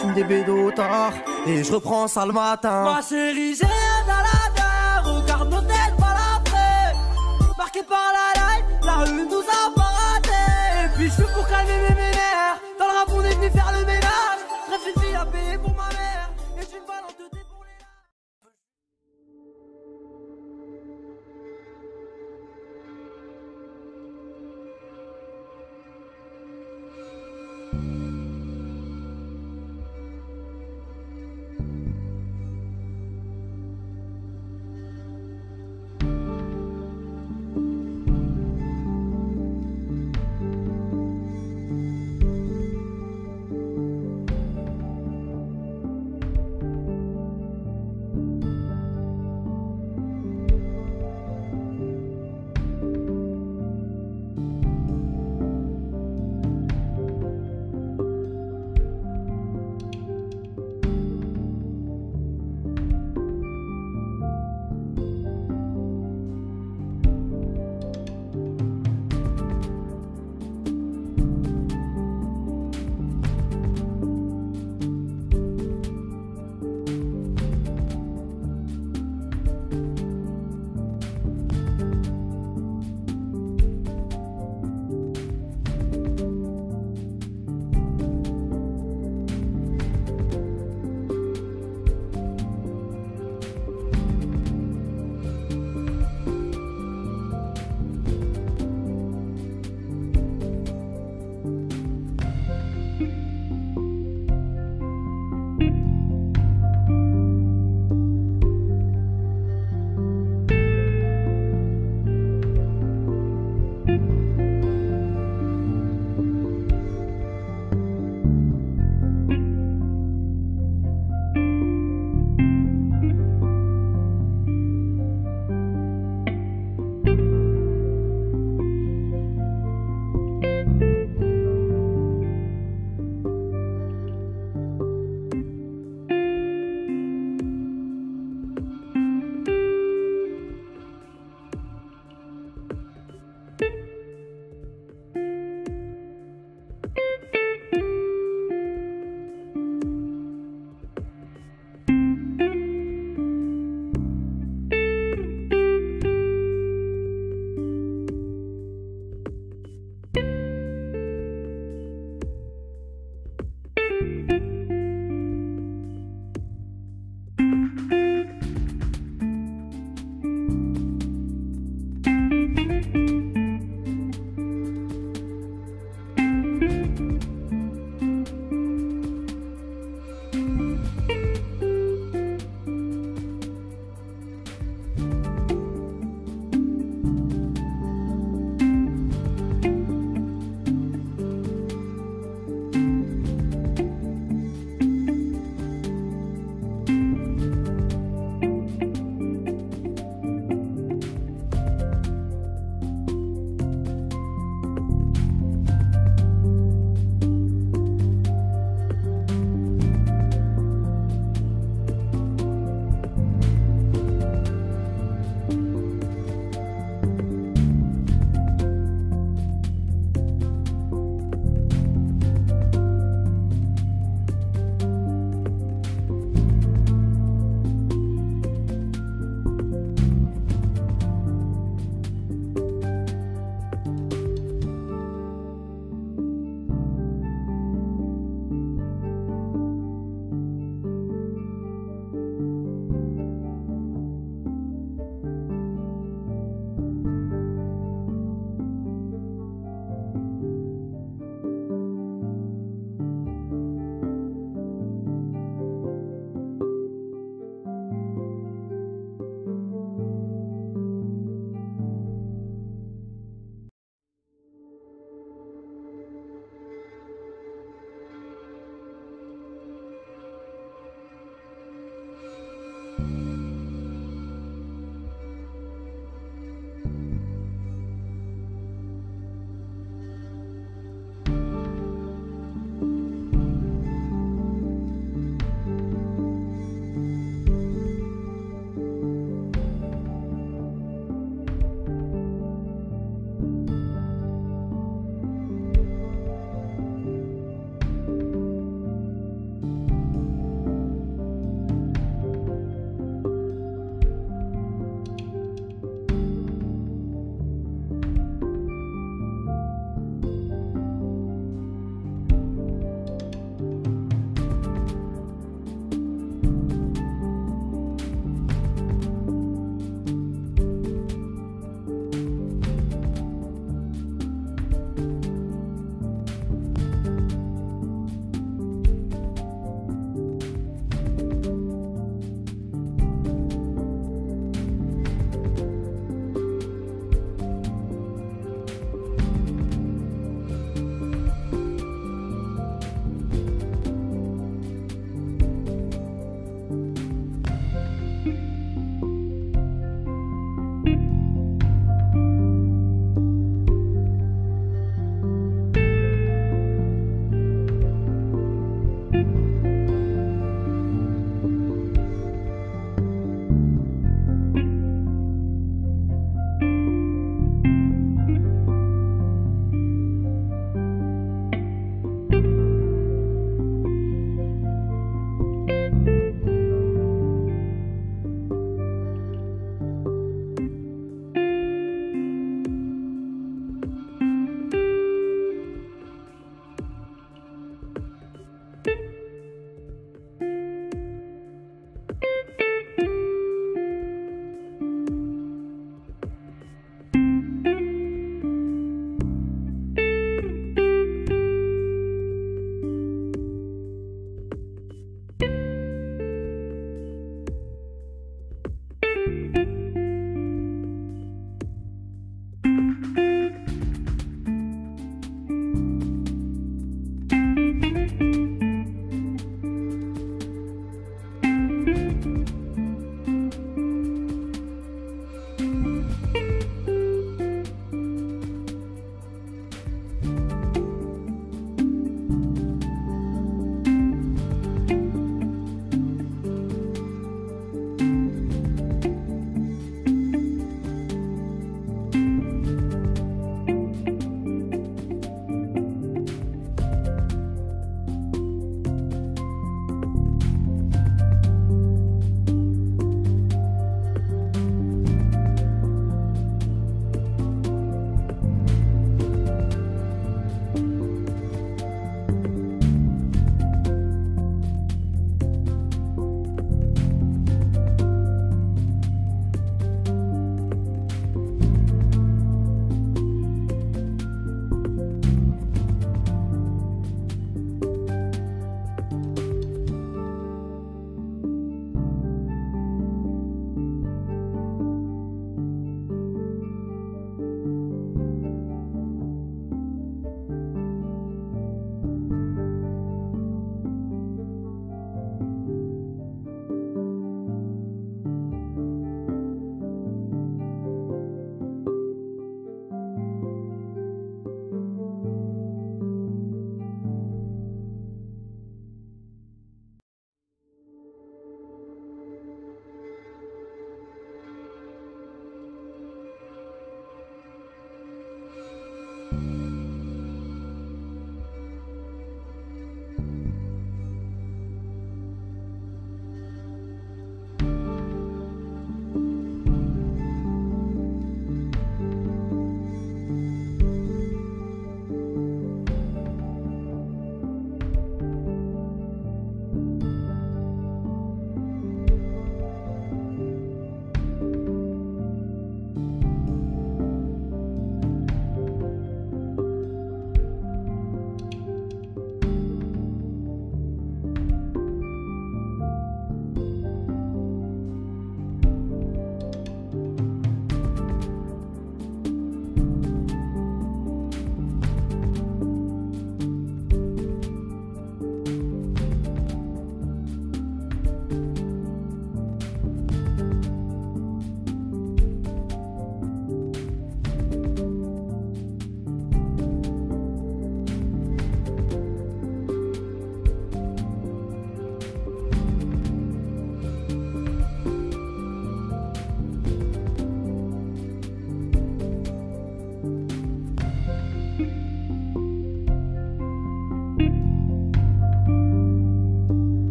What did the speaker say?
fume des bédos tard et je reprends ça le matin. Ma chérie, j'ai rien à la regarde nos têtes par l'après. Marqué par la light, la rue nous a pas raté. Et puis je suis pour calmer mes